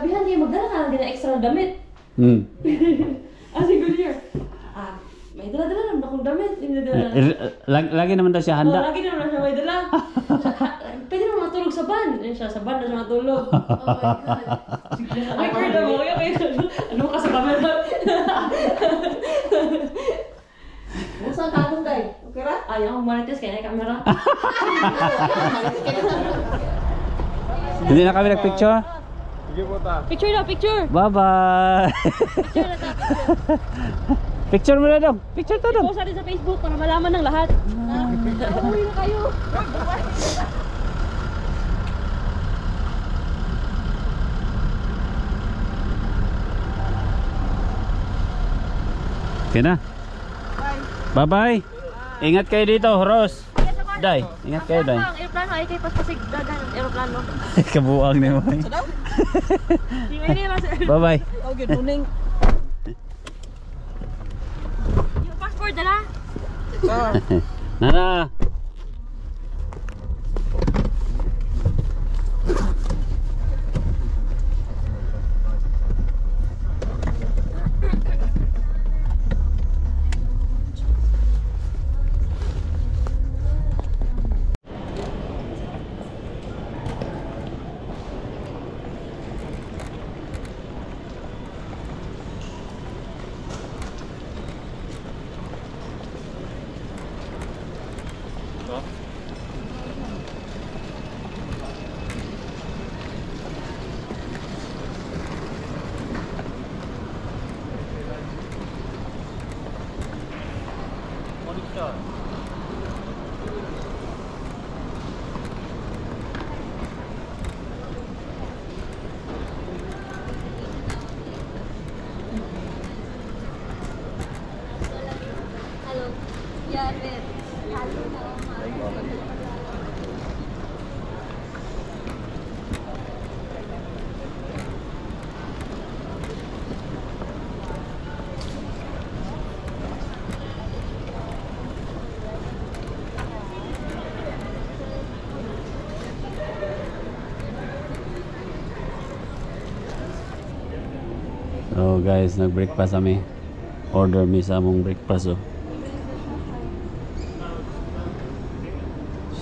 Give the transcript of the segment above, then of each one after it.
gabihan niya, magdala ka lang din ng extra damit. Hmm. Ah, siguro niya. Ah, may dala-dala naman akong damit. Hindi dala Eh, lagi, lagi naman daw siya Oh, handa. lagi naman siya may dala. Pwede naman matulog sa van. Yan siya, sa van na siya matulog. Oh my God. Ay, Kurt, ano mo? Ano ka sa camera? Musa ka akong day. Okay ra? Ay, ako marites kaya na camera. Hindi na kami nagpicture? Picture na, picture! Bye-bye! Picture na ta, picture. picture mo na daw. Picture to daw. Post natin sa Facebook para malaman ng lahat. Uwi na kayo. Okay na. Bye-bye. Ingat kayo dito, Ros. Day, ingat kayo, Day. Ang aeroplano ay kay pasasig dagan ng aeroplano. Kabuang ni mo. eh. Mas Bye-bye. Oh, good morning. yung passport dala? Nana. So guys, nag-breakfast kami. Order mi sa among breakfast oh.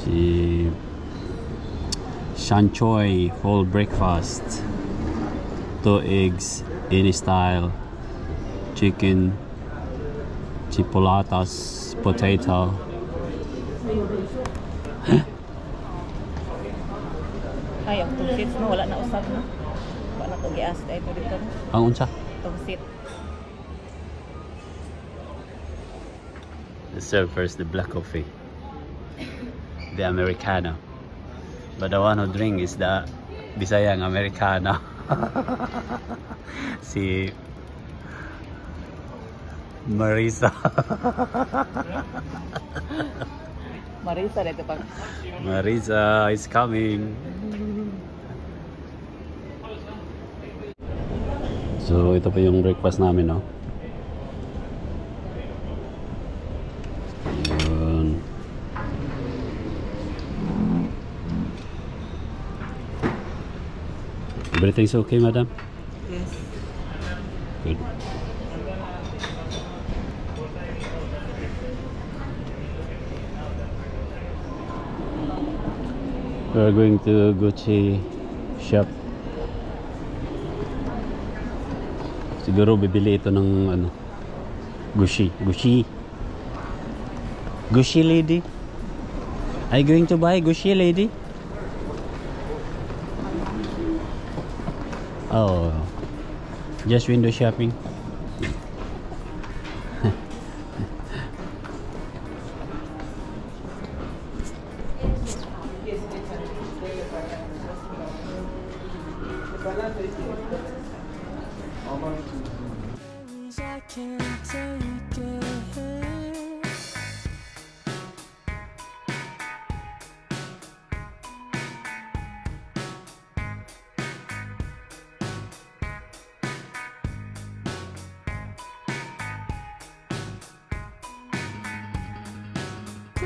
Si Shanchoy whole breakfast. Two eggs, any style, chicken, chipolatas, potato. Ay, ang tungsit mo, wala na usap na. Wala to gias dahil ko dito. Ang unsa? Tungsit. Let's serve first the black coffee. The Americano. But the one who drink is the Bisayang Americano. si Marisa. Marisa dito pag Marisa is coming. So ito pa yung breakfast namin, no? Everything's okay, madam? Yes. Good. We're going to Gucci shop. Siguro bibili ito ng ano Gucci. Gucci. Gucci lady. Are you going to buy Gucci lady? Oh. Just window shopping.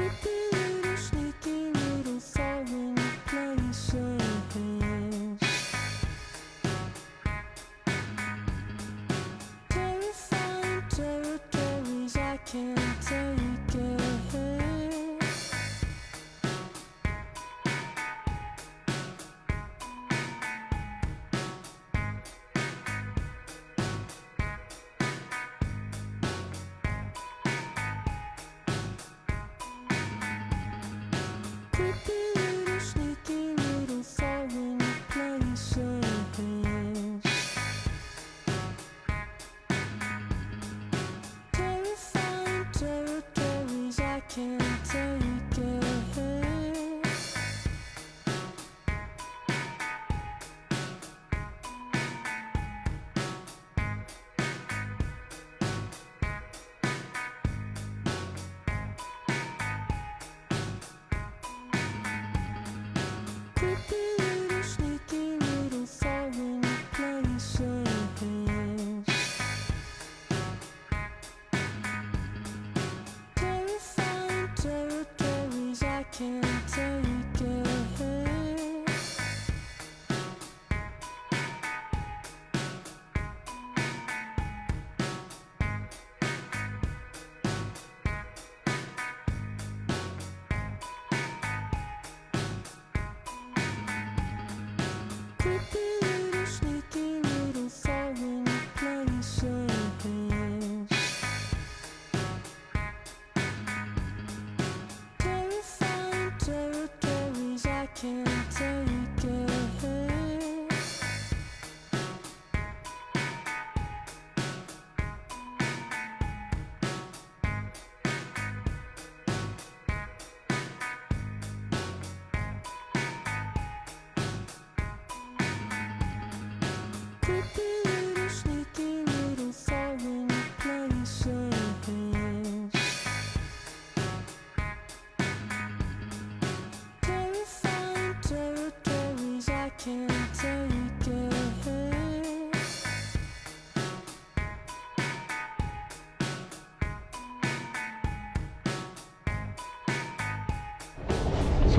Thank you.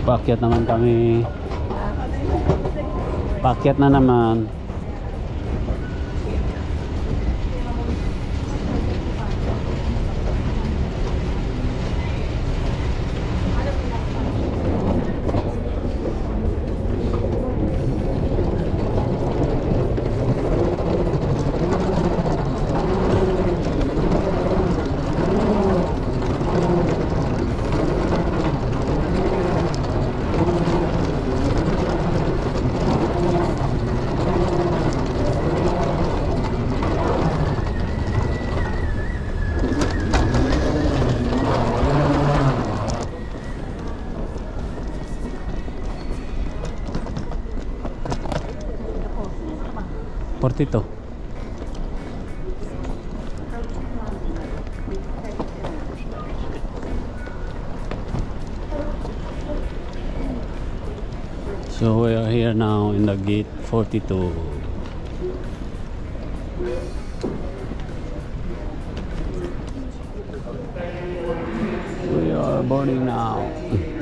Paakyat naman kami. Paakyat na naman. Portito. So we are here now in the gate 42. We are boarding now.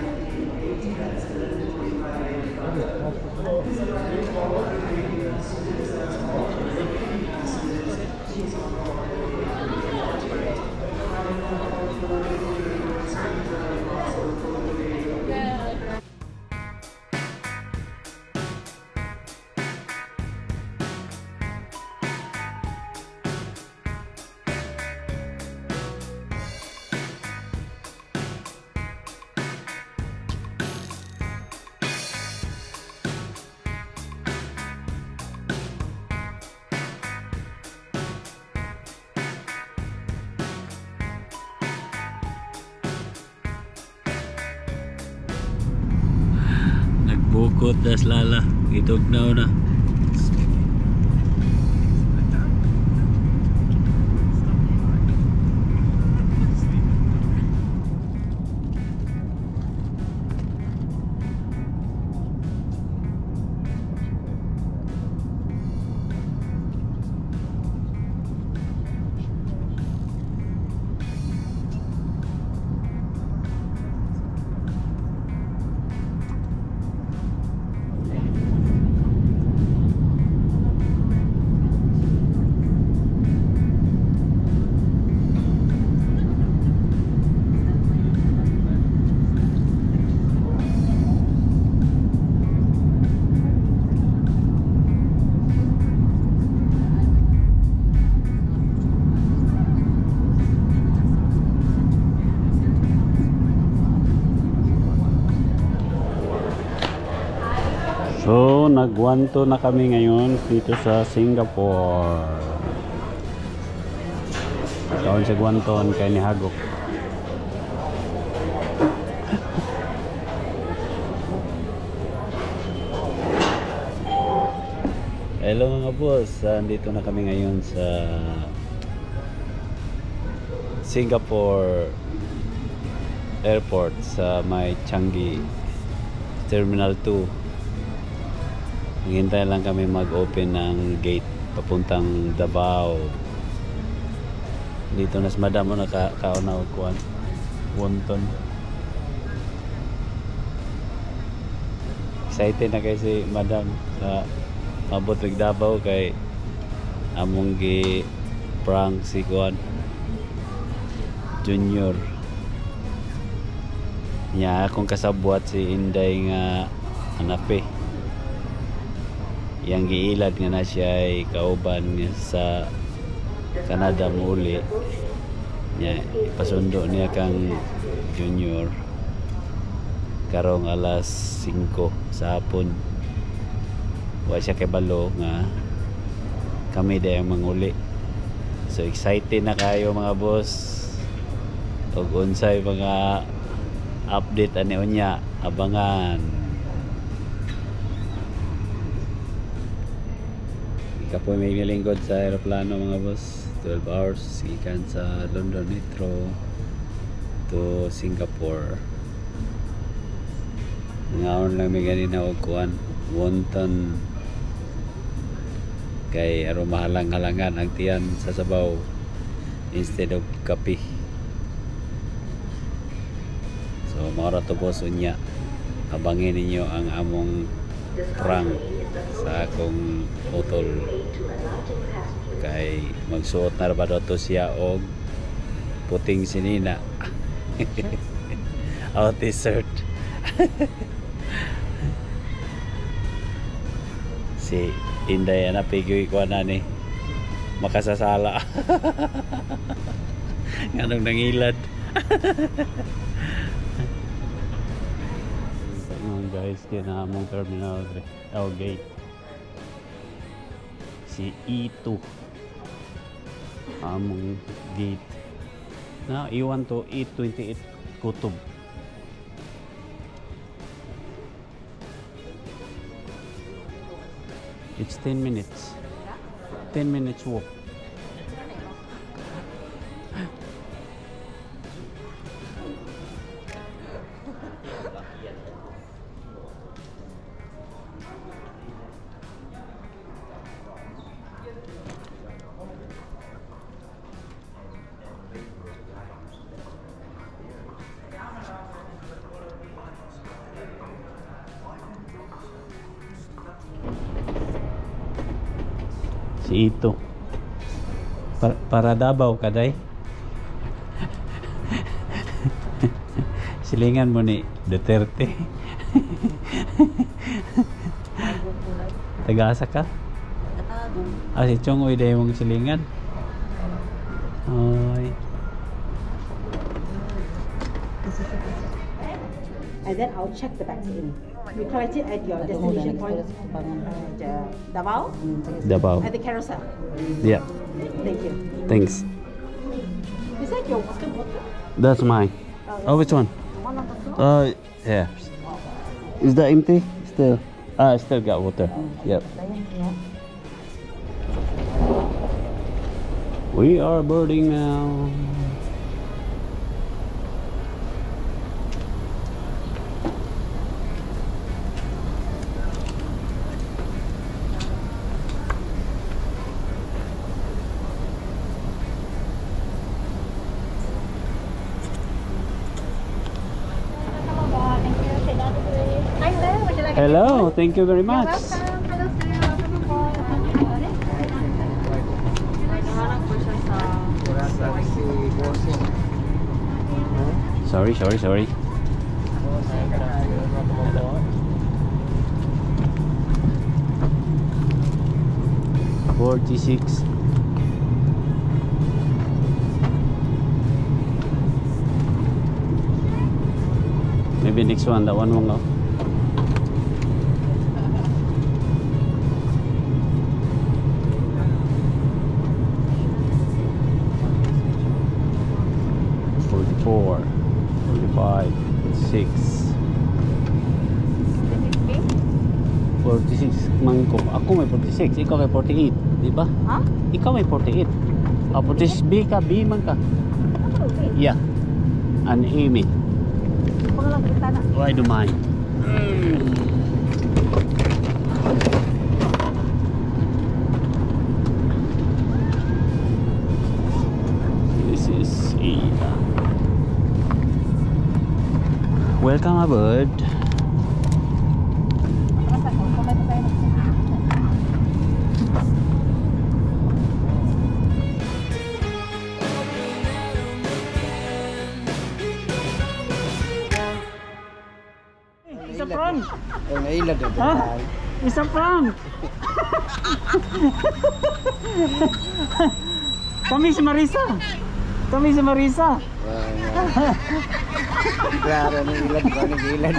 Nagbukot das lala. Itugnaw na. So, nagwanto na kami ngayon dito sa Singapore. Kaon sa Guanton kay ni Hagok. Hello mga boss, andito na kami ngayon sa Singapore Airport sa may Changi Terminal 2 Hintay lang kami mag-open ng gate papuntang Davao. Dito nas madam mo naka kauna og kuan. Wonton. Excited na kay si madam sa mabot Davao kay among gi prank si kuan Junior. Nya akong kasabwat si Inday nga anape yang giilad nga na siya ay kauban sa Canada muli niya ipasundo niya kang junior. Karong alas 5 sa hapon. Wa siya kay balo nga kami dayang manguli so excited na kayo mga boss. Og unsay mga update ani unya abangan Kapoy may lingkod sa aeroplano mga boss. 12 hours ikan sa London Heathrow to Singapore. Ngaon lang may ganina og kuan. Wonton kay aron mahalang-halangan ang tiyan sa sabaw instead of kape. So mga rato boss unya abangin ninyo ang among prank sa akong utol kay magsuot na ba to siya og puting sinina? Out t-shirt. Si Inday na pigoy ko na ni makasasala. Nganong nangilad. Guys kina among terminal oh gate si E2 among gate. Na iwan to E28 kutob it's 10 minutes. 10 minutes walk si Ito para, para Davao kaday silingan mo ni Duterte. Tagasa ka ah si Chong Uy dahil mong silingan. Ay And then I'll check the in. You collect it at your destination point. Uh, the Davao? Davao. At the carousel. yeah. Thank you. thanks. Is that your water? Bottle? that's mine. Oh which one? One on the floor? uh yeah. Is that empty? Still. Ah I still got water. Yep. We are boarding now. Hello, thank you very much. Sorry, sorry, sorry. Forty-six. Maybe next one, that one won't go. Forty-five, six. 46 mangko. Ako may 46, ikaw may 48, di ba? Ha? Ikaw may 48. Ah, 46 B ka, B man ka. Yeah. An Amy. Pangalan kita na. Why do mine? This Welcome aboard. Isa prank. Ang ilad ito. Ha? Isa prank. Kami si Marisa. Kami si Marisa. Klaro ng ilad ko ng ilad.